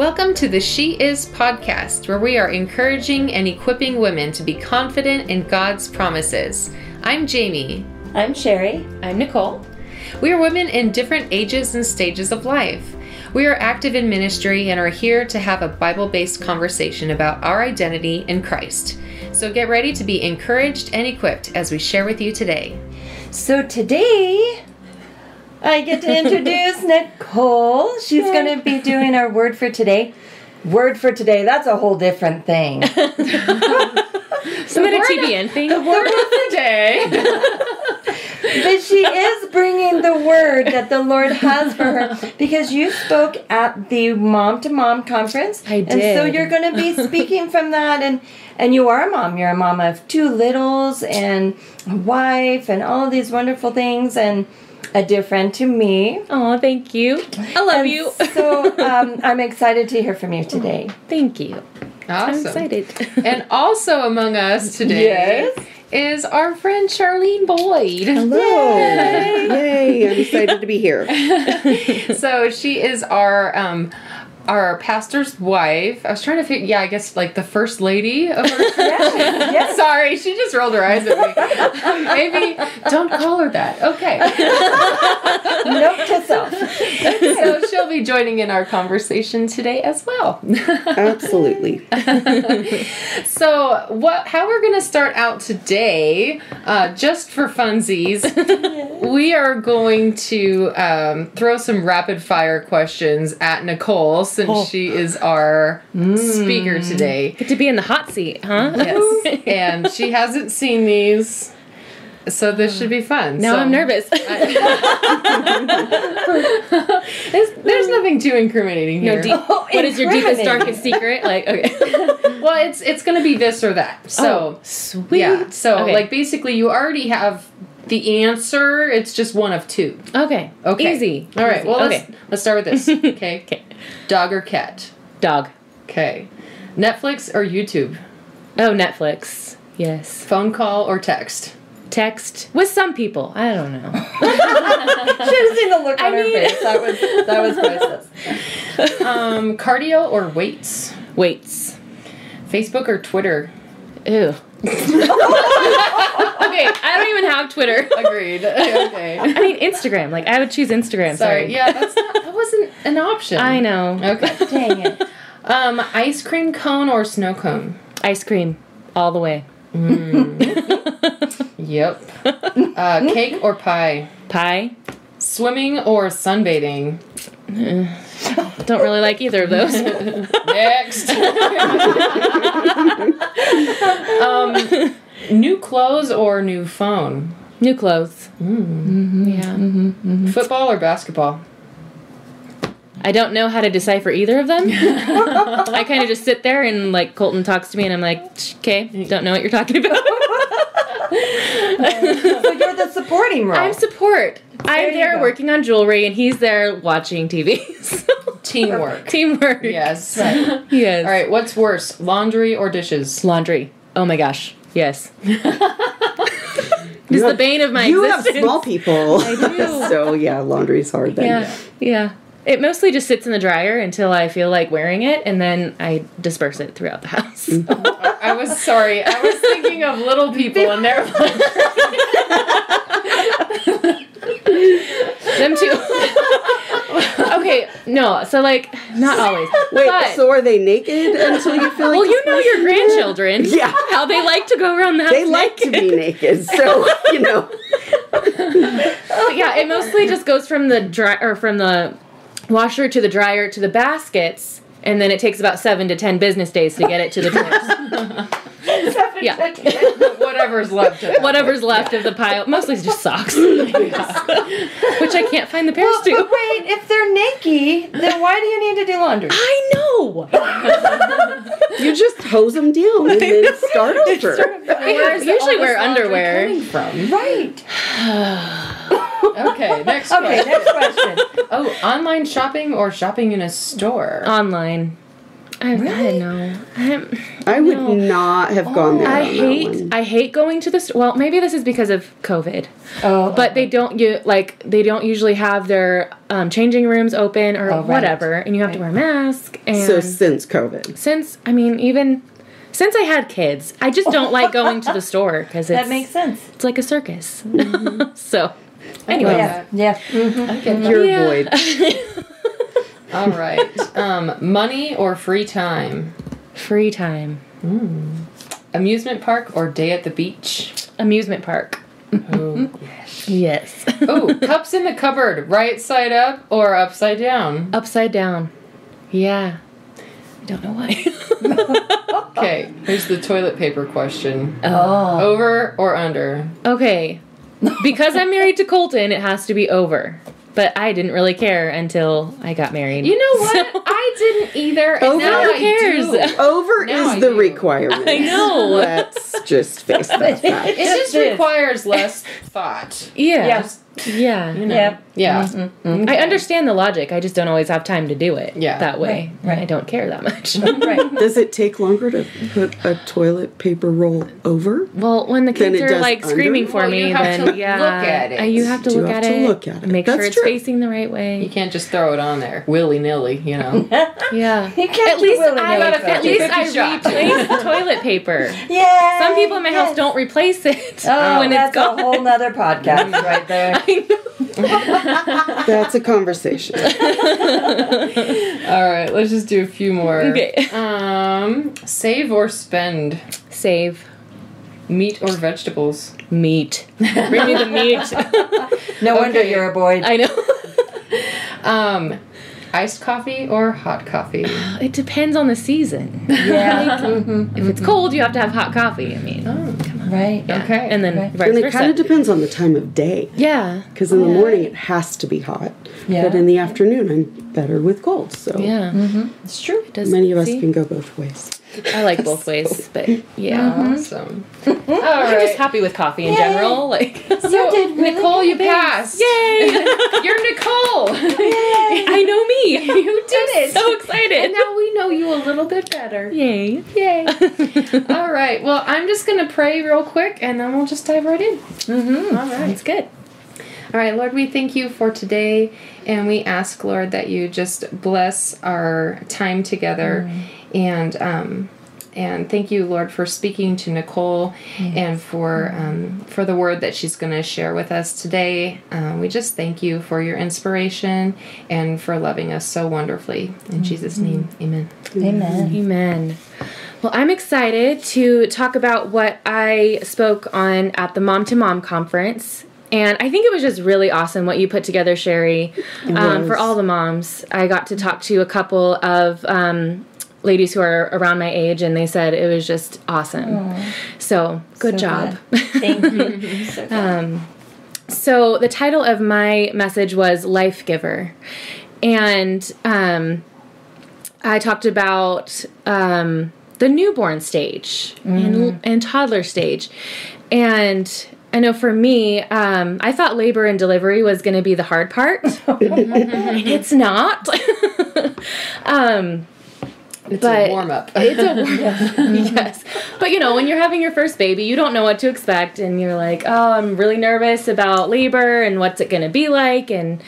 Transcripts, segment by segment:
Welcome to the She Is podcast, where we are encouraging and equipping women to be confident in God's promises. I'm Jaime. I'm Cheri. I'm Nicole. We are women in different ages and stages of life. We are active in ministry and are here to have a Bible based conversation about our identity in Christ. So get ready to be encouraged and equipped as we share with you today. So today, I get to introduce Nicole. She's going to be doing our word for today. Word for today, that's a whole different thing. Isn't that a TBN thing? The word of the day. but she is bringing the word that the Lord has for her because you spoke at the mom to mom conference. I And so you're going to be speaking from that and and you are a mom. You're a mom of two littles and a wife and all of these wonderful things and a dear friend to me. Oh, thank you. I love And you. so um, I'm excited to hear from you today. thank you. I'm Awesome. excited. And also among us today Yes. is our friend Charlene Boyd. Hello. Yay. I'm excited to be here. so she is our um our pastor's wife. I was trying to figure yeah, I guess like the first lady of our church. Yes. Sorry, she just rolled her eyes at me. Maybe don't call her that. Okay. Note to self. So she'll be joining in our conversation today as well. Absolutely. So, what? How we're going to start out today, uh, just for funsies, we are going to um, throw some rapid fire questions at Nicole since Oh. she is our speaker mm. today. Get to be in the hot seat, huh? Yes, and she hasn't seen these, so this should be fun. Now So- I'm nervous. There's, there's nothing too incriminating here. no, deep, what is your deepest, darkest secret? Like, okay. well, it's it's going to be this or that. So. Oh, sweet. Yeah. So Okay. like basically you already have the answer. It's just one of two. Okay. Okay. Easy. All right. Easy. Well, okay. let's let's start with this. Okay. Okay. Dog or cat? Dog. Okay. Netflix or YouTube? Oh, Netflix. Yes. Phone call or text? Text with some people. I don't know. Should have seen the look on I her mean- face. That was that was priceless. Um, cardio or weights? Weights. Facebook or Twitter? Ew. okay, I don't even have Twitter. Agreed. okay. I mean Instagram. Like I would choose Instagram. Sorry. Sorry. Yeah, that's not, that wasn't an option. I know. Okay. Dang it. Um, ice cream cone or snow cone? Ice cream, all the way. Yep. Uh, cake or pie? Pie. Swimming or sunbathing? Don't really like either of those. Next. um, new clothes or new phone? New clothes. Hmm. Mm-hmm. Yeah. Mm-hmm. Mm-hmm. Football or basketball? I don't know how to decipher either of them. I kind of just sit there and like Colton talks to me and I'm like, okay, don't know what you're talking about. So you're the supporting role. I'm support. I'm you there working on jewelry and he's there watching TV. So- Teamwork. Teamwork. Yes. Yes. All right. What's worse, laundry or dishes? Laundry. Oh my gosh. Yes. This is the bane of my you have small people. I do. so yeah, laundry's hard then. Yeah. Yeah. It mostly just sits in the dryer until I feel like wearing it, and then I disperse it throughout the house. Mm-hmm. I was sorry. I was thinking of little people and their Them too. okay, no, so like not always. Wait, but, so are they naked until you feel like well, you know your grandchildren. Yeah. How they like to go around the house. they like to be naked, so you know. Yeah, it mostly just goes from the dry or from the washer to the dryer to the baskets, and then it takes about seven to ten business days to get it to the drawers. Yeah, whatever's left. Of whatever's left of the pile. Mostly just socks, which I can't find the pairs Well, to. but wait, if they're naked, then why do you need to do laundry? I know. You just hose them down and then start over. Where's usually wear underwear. coming from? Right. Okay. Next. Okay, question. next question. Oh, online shopping or shopping in a store? Online. I, I Really? know. I'm, I would No. not have gone there. I on that hate one. I hate going to the store. Well, maybe this is because of COVID. Oh, But they don't you like they don't usually have their um, changing rooms open or Oh, right. whatever, and you have to wear a mask. And So since COVID, since I mean even since I had kids, I just don't like going to the store because it's that makes sense. it's like a circus. so anyway, Yeah, yeah. mhm. I get that. pure Yeah. void. All right. Um, money or free time? free time, Amusement park or day at the beach? amusement park. Oh, Yes, oh cups in the cupboard, right side up or upside down? upside down. Yeah, I don't know why. Okay, here's the toilet paper question. Oh, Over or under? okay, because I'm married to Colton, it has to be over. But I didn't really care until I got married. You know what? I didn't either. And Over? now Who I cares? do. Over Now I is the do. requirement. I know. Let's just face that fact. It just requires less thought. yeah, Yeah. Yeah. You know? Yeah. Yeah. Mm-hmm. Mm-hmm. I understand the logic. I just don't always have time to do it. Yeah. that way. Right, right. I don't care that much. right. Does it take longer to put a toilet paper roll over? well, when the Then kids it are like under? screaming for Well, me, you have then to yeah, look at it. You have to look have at to it. look at it. Make sure That's it's true. facing the right way. You can't just throw it on there willy nilly, you know. Yeah. You can't At least willy-nilly I throw at least I shot. replace the toilet paper. Yeah. Some people in my house don't replace it Oh, when that's it's gone. a whole nother podcast right there. I know. That's a conversation. All right, let's just do a few more. Okay. Um, save or spend? Save Meat or vegetables? meat. Bring me the meat. No wonder you're a boy. I know. Um, iced coffee or hot coffee? It depends on the season. yeah. mhm. If it's cold, you have to have hot coffee. I mean, Oh, Mm-hmm. Right. yeah. okay. and then Right. vice and it kind of depends on the time of day. yeah, Because in the morning it has to be hot. Yeah. But in the afternoon I'm better with cold. So yeah. Mm-hmm. It's true. It does. many of us see? can go both ways. I like both ways, but yeah. Mm-hmm. Awesome. Mm-hmm. All I'm just happy with coffee in Yay. general. Like, So, did really Nicole, you good. passed. yay! You're Nicole. Yay! I know me. you did it. So excited. and now we know you a little bit better. Yay! Yay. All right. Well, I'm just going to pray real quick and then we'll just dive right in. Mm-hmm. All right. Sounds good. All right, Lord, we thank you for today, and we ask, Lord, that you just bless our time together, mm. And um, and thank you, Lord, for speaking to Nicole, and for um, for the word that she's going to share with us today. Um, we just thank you for your inspiration and for loving us so wonderfully. In Jesus' name, Amen. Amen. Amen. Well, I'm excited to talk about what I spoke on at the Mom to Mom conference. And I think it was just really awesome what you put together, Cheri, um, for all the moms. I got to talk to a couple of um, ladies who are around my age, and they said it was just awesome. So, good So job. Thank you. So good. So the title of my message was Life Giver. And um, I talked about um, the newborn stage and, and toddler stage. And I know for me, um, I thought labor and delivery was going to be the hard part. and it's not. um, It's But- a warm up. it's a warm up. yes, but you know when you're having your first baby, you don't know what to expect, and you're like, oh, I'm really nervous about labor and what's it going to be like, and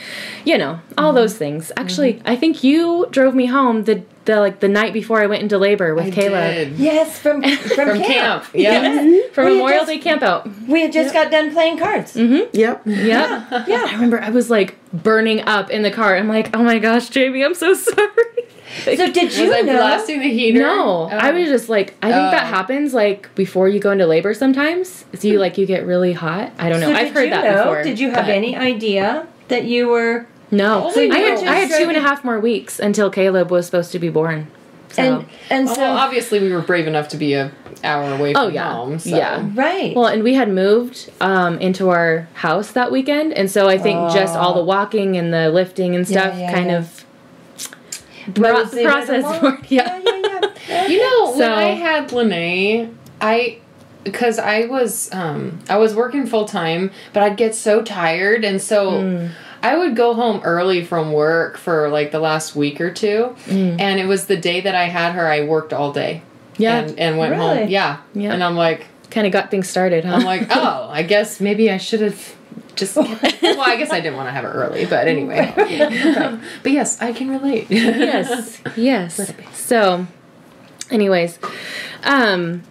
you know all mm-hmm. those things. Actually, mm-hmm. I think you drove me home the the like the night before I went into labor with I Caleb did. yes, from from, From camp. camp. Yeah. Yes. Mm-hmm. for We Memorial just- Day camp out. We had just got done playing cards. Mm-hmm. Yep. Yep. Yeah. I remember I was like burning up in the car. I'm like, oh my gosh, Jaime, I'm so sorry. So did Was you I know? blasting the heater? No, I Oh. was just like, I think that Oh. happens like before you go into labor sometimes. So you like you get really hot. I don't know. So I've did heard you that know? before. Did you have but- any idea that you were? No, So you I had just I had two and a ready- half more weeks until Caleb was supposed to be born. So And and Well, so obviously, we were brave enough to be a hour away from Oh, yeah. home. So. Yeah. right. well, and we had moved um, into our house that weekend, and so I think just all the walking and the lifting and Yeah, stuff yeah, kind yeah. of the process? Yeah. yeah, yeah, yeah. You know, when So- I had Lene, I because I was um I was working full time, but I'd get so tired and so I would go home early from work for like the last week or two, Mm. and it was the day that I had her. I worked all day. Yeah. and, and went Really? home. Yeah, Yeah. And I'm like, Kind of got things started, huh? I'm like, oh, I guess maybe I should have just. Well, I guess I didn't want to have it early, but anyway. but yes, I can relate. yes yes so anyways um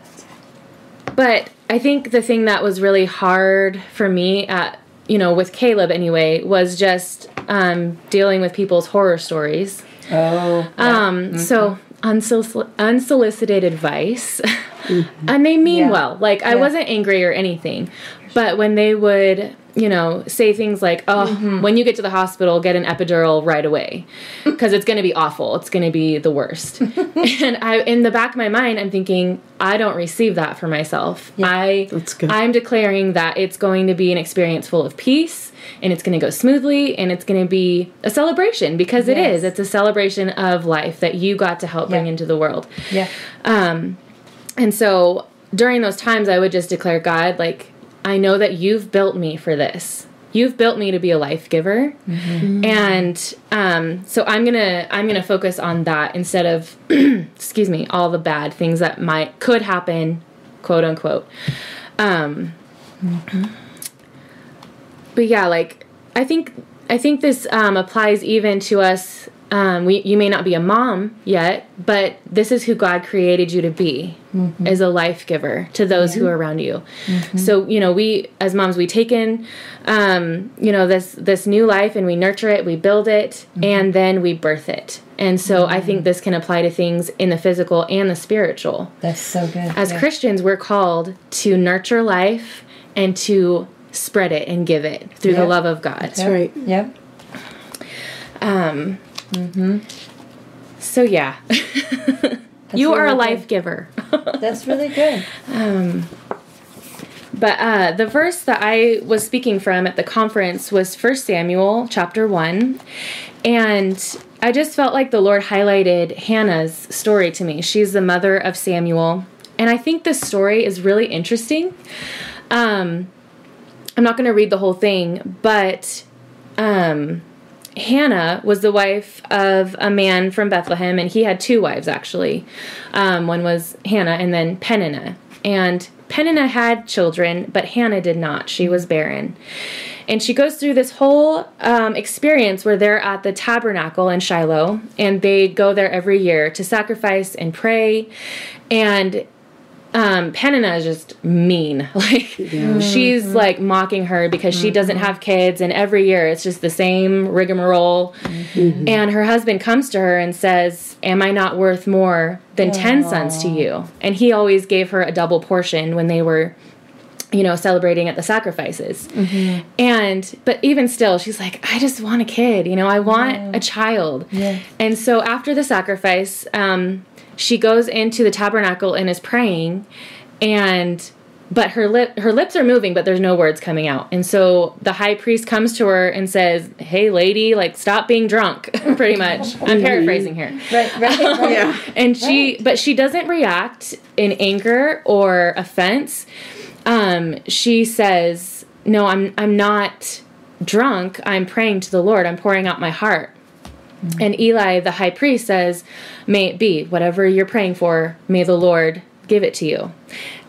but i think the thing that was really hard for me at you know with caleb anyway was just um dealing with people's horror stories Oh. um so unsolic- unsolicited advice and they mean Yeah. well like i Yeah. wasn't angry or anything but when they would you know say things like oh Mm-hmm. when you get to the hospital get an epidural right away because it's going to be awful it's going to be the worst and i in the back of my mind i'm thinking i don't receive that for myself i That's good. i'm declaring that it's going to be an experience full of peace and it's going to go smoothly and it's going to be a celebration because it Yes. is it's a celebration of life that you got to help bring into the world Yeah. um, and so during those times, I would just declare, God, like, I know that you've built me for this. You've built me to be a life giver, and um, so I'm gonna I'm gonna focus on that instead of, excuse me, all the bad things that might could happen, quote unquote. Um, but yeah, like I think I think this um, applies even to us. Um, we you may not be a mom yet, but this is who God created you to be, as a life giver to those who are around you. So you know, we as moms we take in, um, you know, this this new life and we nurture it, we build it, and then we birth it. And so I think this can apply to things in the physical and the spiritual That's so good. as yeah. Christians, we're called to nurture life and to spread it and give it through the love of God. That's right. Yep. Um, So yeah, you are a life good. giver. That's really good. But uh, the verse that I was speaking from at the conference was 1 Samuel chapter 1. And I just felt like the Lord highlighted Hannah's story to me. She's the mother of Samuel. And I think this story is really interesting. Um, I'm not going to read the whole thing, but um, Hannah was the wife of a man from Bethlehem, and he had two wives actually. Um, one was Hannah, and then Peninnah. And Peninnah had children, but Hannah did not. She was barren. And she goes through this whole um, experience where they're at the tabernacle in Shiloh, and they go there every year to sacrifice and pray. And um, is just mean. Like she's like mocking her because she doesn't have kids, and every year it's just the same rigmarole. And her husband comes to her and says, "Am I not worth more than ten sons to you?" And he always gave her a double portion when they were you know celebrating at the sacrifices. And but even still she's like i just want a kid you know i want a child. Yeah. and so after the sacrifice um, she goes into the tabernacle and is praying and but her lip her lips are moving but there's no words coming out. And so the high priest comes to her and says hey lady like stop being drunk pretty much. I'm paraphrasing here. Right, right, right. Yeah. and she but she doesn't react in anger or offense. Um she says no i'm i'm not drunk. I'm praying to the lord. I'm pouring out my heart Mm-hmm. and eli the high priest says may it be whatever you're praying for may the lord give it to you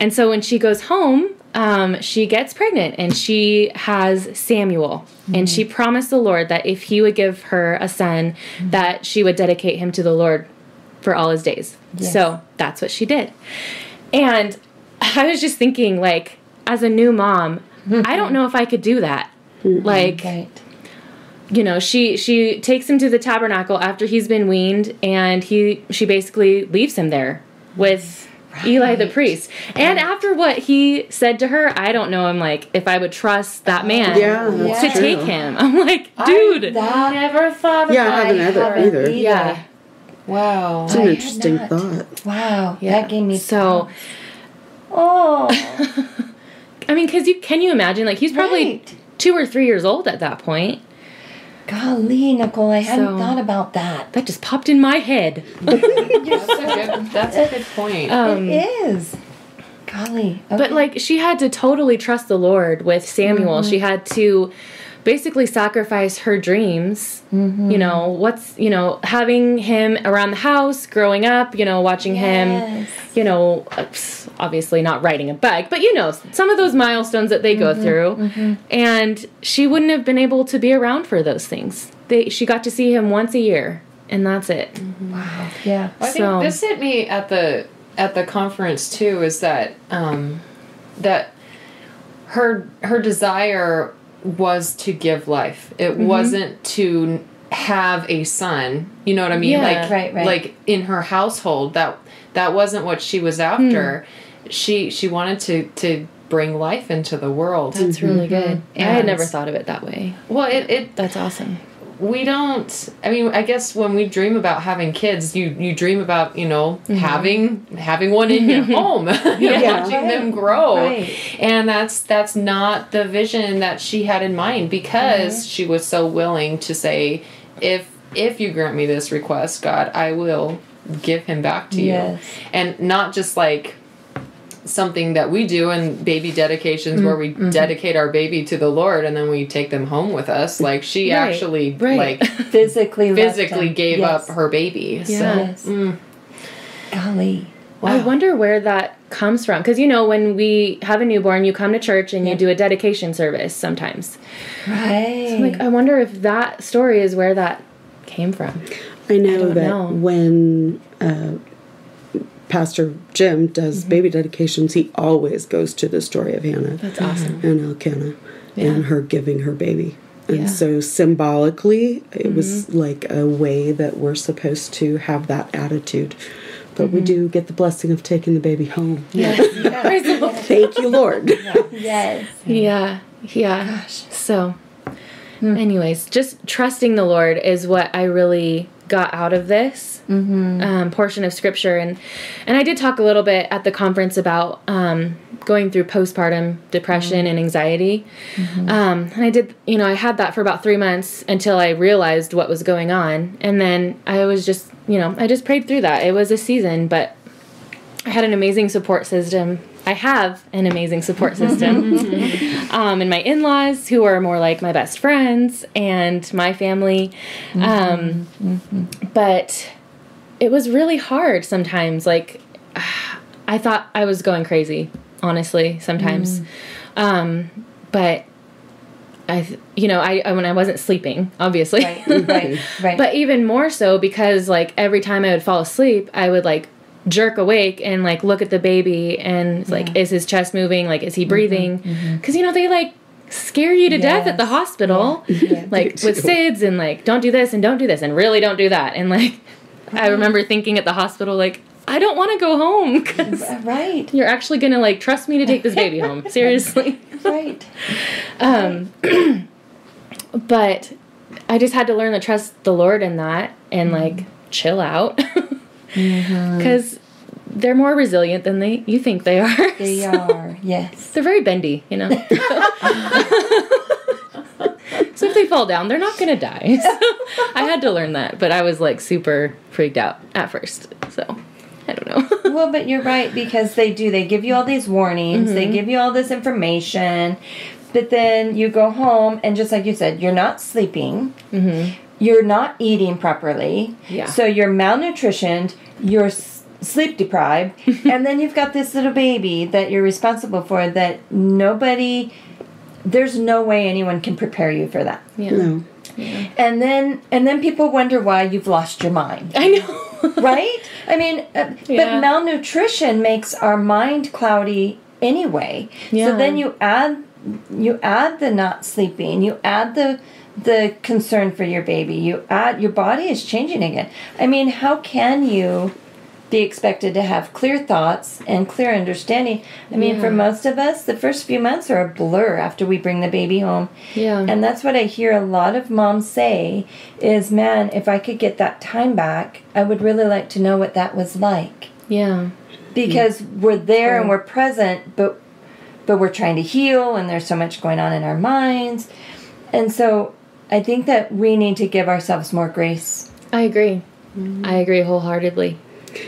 and so when she goes home um, she gets pregnant and she has samuel and mm-hmm. she promised the lord that if he would give her a son mm-hmm. that she would dedicate him to the lord for all his days. So that's what she did. And I was just thinking, like, as a new mom, I don't know if I could do that. Like, Right. You know, she she takes him to the tabernacle after he's been weaned, and he she basically leaves him there with Eli the priest. And after what he said to her, I don't know. I'm like, if I would trust that man Yeah, that's to true. take him, I'm like, dude. That, Never thought Yeah, I about haven't either. either. either. yeah. Wow. It's an I interesting thought. Wow. Yeah. That gave me So, Oh. I mean, because you can you imagine? Like, he's probably Right. two or three years old at that point. Golly, Nicole, I hadn't So- thought about that. That just popped in my head. That's a good, that's a good point. Um, it is. Golly. But like she had to totally trust the Lord with Samuel. She had to basically sacrifice her dreams. Mm-hmm. You know, what's, you know, having him around the house, growing up, you know, watching him, you know, uh, obviously not riding a bike, but you know, some of those milestones that they go mm-hmm. through. Mm-hmm. And she wouldn't have been able to be around for those things. They she got to see him once a year, and that's it. Wow. Yeah. I think this hit me at the at the conference too. Is that um, that her her desire was to give life. It Mm-hmm. wasn't to have a son. You know what I mean? Yeah. like Right, right. like in her household that that wasn't what she was after. Hmm. She she wanted to to bring life into the world. That's really good. I had never thought of it that way. well, it, it That's awesome. We don't i mean i guess when we dream about having kids you you dream about you know Mm-hmm. having having one in your home you know, Yeah. watching them grow Right. and that's that's not the vision that she had in mind because Mm-hmm. she was so willing to say if if you grant me this request god i will give him back to Yes. you and not just like something that we do in baby dedications where we Mm-hmm. dedicate our baby to the lord and then we take them home with us like she Right, actually right. like Physically physically gave Yes. up her baby. So Yes. mm, Golly. I wonder where that comes from. Because, you know, when we have a newborn, you come to church and you do a dedication service sometimes. Right. Like, I wonder if that story is where that came from. I know don't that know. when uh, Pastor Jim does Mm-hmm. baby dedications, he always goes to the story of Hannah That's awesome. and Elkanah and her giving her baby. And Yeah. so symbolically, it was Mm-hmm. like a way that we're supposed to have that attitude. But Mm-hmm. we do get the blessing of taking the baby home. Praise the Lord. Thank you, Lord. yes. Yeah, yeah. So, anyways, just trusting the Lord is what I really got out of this um, portion of scripture, and and I did talk a little bit at the conference about um, going through postpartum depression and anxiety, um, and I did, you know, I had that for about three months until I realized what was going on, and then I was just, you know, I just prayed through that. It was a season, but I had an amazing support system. I have an amazing support system. um, and my in laws, who are more like my best friends, and my family. Um, But it was really hard sometimes. Like, I thought I was going crazy, honestly, sometimes. Um, but. I, you know, I, I when I wasn't sleeping, obviously, Right. Right. Right. but even more so because like every time I would fall asleep, I would like jerk awake and like look at the baby and it's like is his chest moving? Like is he mm-hmm. breathing? Mm-hmm. Cuz you know they like scare you to death at the Yes. hospital like with SIDS and like don't do this and don't do this and really don't do that. And like I uh-huh. remember thinking at the hospital like I don't want to go home cuz right. you're actually going to like trust me to take this baby home. Seriously. Right. Um, but I just had to learn to trust the Lord in that and like mm-hmm. chill out because they're more resilient than they you think they are. They So, are. Yes. They're very bendy, you know. so if they fall down, they're not gonna die. So I had to learn that, but I was like super freaked out at first. So I don't know. Well, but you're right because they do. They give you all these warnings. They Mm-hmm. give you all this information, but then you go home and just like you said, you're not sleeping. You're not eating properly. Yeah. So you're malnutritioned. You're s- sleep deprived, and then you've got this little baby that you're responsible for. That nobody. There's no way anyone can prepare you for that. yeah. No. And then and then people wonder why you've lost your mind I know. right? I mean, uh, Yeah. but malnutrition makes our mind cloudy anyway. Yeah. So then you add you add the not sleeping, you add the the concern for your baby, you add your body is changing again. I mean, how can you be expected to have clear thoughts and clear understanding? I mean, for most of us, the first few months are a blur after we bring the baby home. Yeah. And that's what I hear a lot of moms say is, man, if I could get that time back, I would really like to know what that was like. yeah. Because we're there and we're present, but but we're trying to heal and there's so much going on in our minds. And so I think that we need to give ourselves more grace. I agree. I agree wholeheartedly.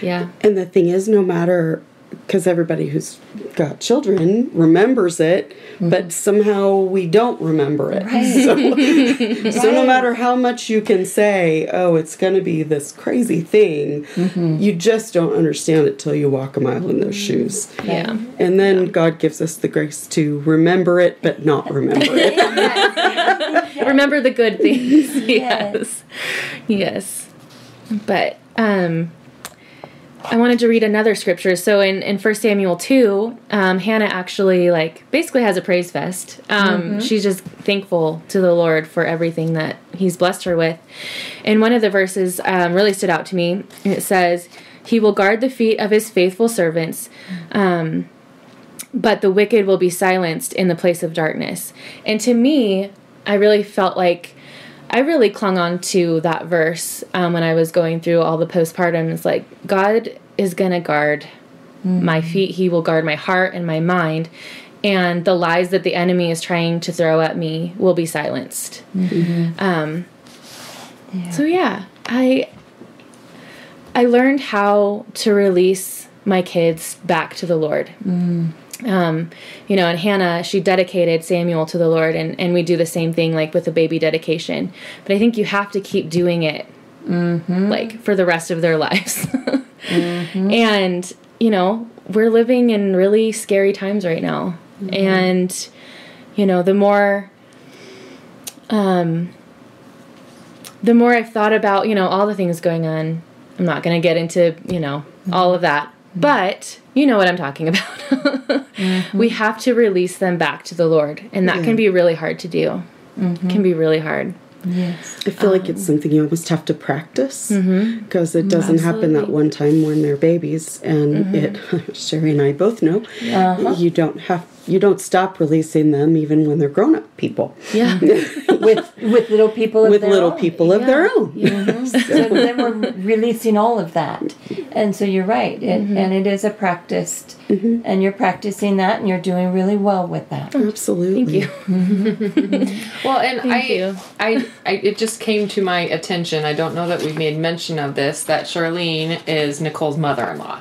Yeah. And the thing is, no matter because everybody who's got children remembers it, mm-hmm. but somehow we don't remember it. So, so no matter how much you can say, oh, it's going to be this crazy thing, mm-hmm. you just don't understand it till you walk a mile in those shoes. Yeah. And then God gives us the grace to remember it, but not remember it. Remember the good things. yes. Yes. But um I wanted to read another scripture. So in, in 1 Samuel 2, um, Hannah actually like basically has a praise fest. Um, She's just thankful to the Lord for everything that he's blessed her with. And one of the verses um, really stood out to me. It says, he will guard the feet of his faithful servants, um, but the wicked will be silenced in the place of darkness. And to me, I really felt like I really clung on to that verse um, when I was going through all the postpartum. It's like God is gonna guard my feet. He will guard my heart and my mind, and the lies that the enemy is trying to throw at me will be silenced. Um, So yeah, I I learned how to release my kids back to the Lord um, you know, and Hannah, she dedicated Samuel to the Lord, and, and we do the same thing like with a baby dedication. But I think you have to keep doing it like for the rest of their lives. And, you know, we're living in really scary times right now. And, you know, the more um the more I've thought about, you know, all the things going on, I'm not going to get into, you know, all of that. But you know what I'm talking about. We mm-hmm. have to release them back to the Lord, and that can be really hard to do. Mm-hmm. Can be really hard. Yes. I feel like it's um, something you almost have to practice mm-hmm. because it doesn't happen that one time when they're babies, and it. Cheri and I both know uh-huh. you don't have you don't stop releasing them even when they're grown up people Yeah. With with little people of with their little own. people of their own. so then we're releasing all of that and so you're right it, Mm-hmm. and it is a practiced and you're practicing that and you're doing really well with that Absolutely. Thank you. Well, and I, you. I, I, it just came to my attention. I don't know that we've made mention of this. That Charlene is Nicole's mother-in-law.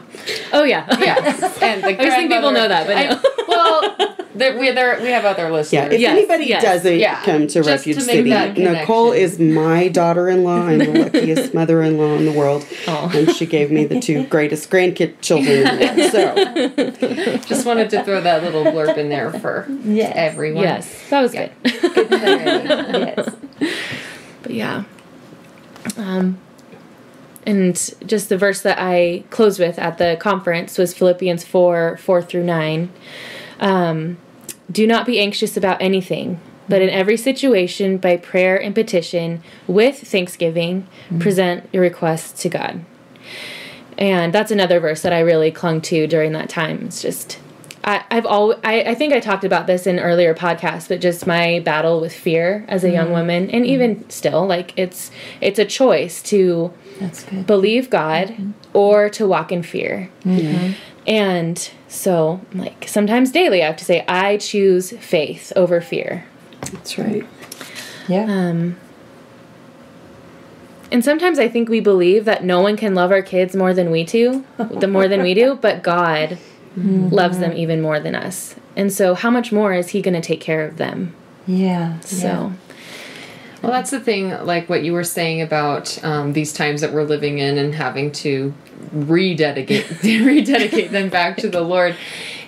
Oh yeah. Yes, and the I just think people know that, but I- no. Well, there, we there we have other listeners. Yeah, if Yes, anybody yes. doesn't Yeah, come to just Refuge to City, Nicole is my daughter-in-law. I'm the luckiest mother-in-law in the world, Oh. and she gave me the two greatest grandkid children. In the world. So Just wanted to throw that little blurb in there for Yes. everyone. yes, that was Yeah. good. yes But yeah. Um, and just the verse that I closed with at the conference was Philippians 4 4 through 9. Um, Do not be anxious about anything, but in every situation, by prayer and petition, with thanksgiving, mm-hmm. present your requests to God. And that's another verse that I really clung to during that time. It's just I, I've always, I, I think I talked about this in earlier podcasts, but just my battle with fear as a young mm-hmm. woman, and even mm-hmm. still, like it's it's a choice to that's good. believe God or to walk in fear. And so, like sometimes daily, I have to say, I choose faith over fear. that's right. yeah Um, and sometimes I think we believe that no one can love our kids more than we do, the more than we do, but God loves them even more than us. And so, how much more is He going to take care of them? yeah So, Well, that's the thing, like what you were saying about um, these times that we're living in and having to rededicate rededicate them back to the Lord,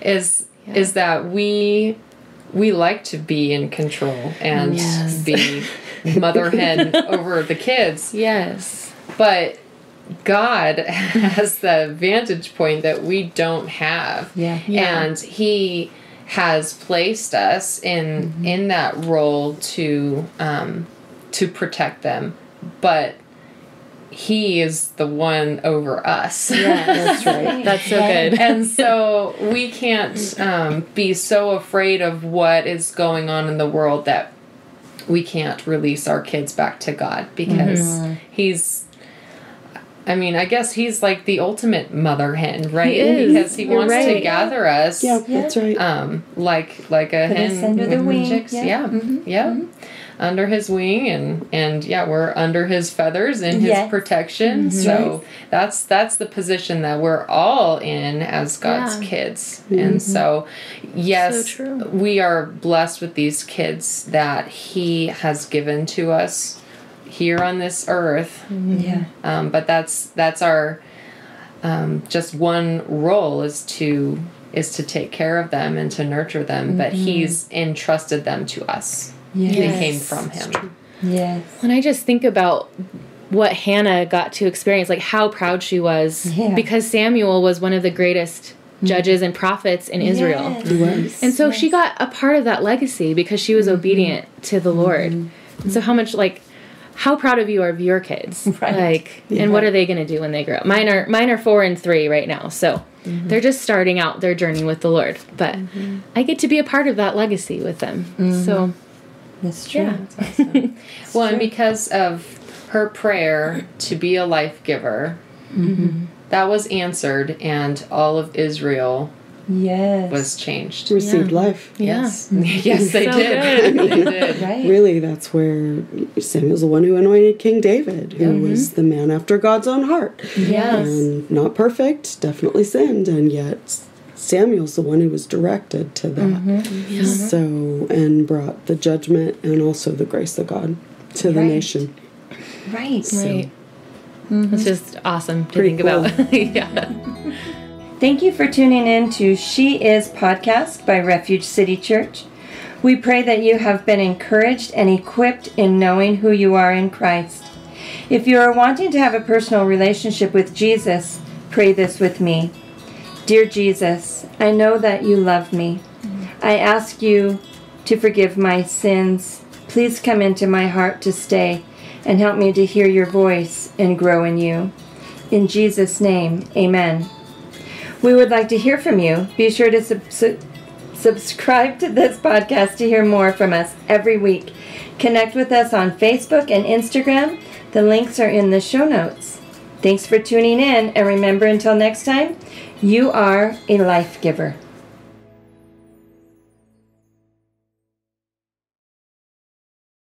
is is that we we like to be in control and Yes. be mother hen over the kids, yes. but God has the vantage point that we don't have. Yeah. Yeah. And he has placed us in in that role to um to protect them. But he is the one over us. Yeah, that's right That's so good. and so we can't um, be so afraid of what is going on in the world that we can't release our kids back to God because he's I mean, I guess he's like the ultimate mother hen, right? He is. Because he You're wants to right. gather us Yeah, that's right. um like like a Put hen under the wing, chicks. yeah. Yeah. Mhm, Yeah. Under his wing and and yeah we're under his feathers in his Yes. protection. So that's that's the position that we're all in as god's Yeah. kids. And so yes So true. we are blessed with these kids that he has given to us here on this earth. Yeah. um, but that's that's our um, just one role is to is to take care of them and to nurture them. But he's entrusted them to us Yes. they came from him Yes. When I just think about what Hannah got to experience, like how proud she was, Yeah. because Samuel was one of the greatest mm-hmm. judges and prophets in Israel. Yes. He. And so she got a part of that legacy because she was mm-hmm. obedient to the mm-hmm. Lord. And so how much like how proud of you are of your kids? Right. Like and what are they going to do when they grow up? Mine are mine are 4 and 3 right now. So they're just starting out their journey with the Lord. But I get to be a part of that legacy with them. So That's true. yeah. well and because of her prayer to be a life giver mm-hmm. that was answered and all of israel Yes. was changed Received life. Yeah. yes mm-hmm. yes they So did they did right. Really, that's where Samuel's the one who anointed King David, who mm-hmm. was the man after God's own heart. Yes. And not perfect, definitely sinned, and yet Samuel's the one who was directed to that. Mm-hmm. Mm-hmm. So, and brought the judgment and also the grace of God to the Right. nation. Right. Right. Mm-hmm. It's just awesome to Pretty think about. yeah. Thank you for tuning in to She Is podcast by Refuge City Church. We pray that you have been encouraged and equipped in knowing who you are in Christ. If you are wanting to have a personal relationship with Jesus, pray this with me. Dear Jesus, I know that you love me. I ask you to forgive my sins. Please come into my heart to stay and help me to hear your voice and grow in you. In Jesus' name, amen. We would like to hear from you. Be sure to sub- su- subscribe to this podcast to hear more from us every week. Connect with us on Facebook and Instagram. The links are in the show notes. Thanks for tuning in, and remember until next time, you are a life giver.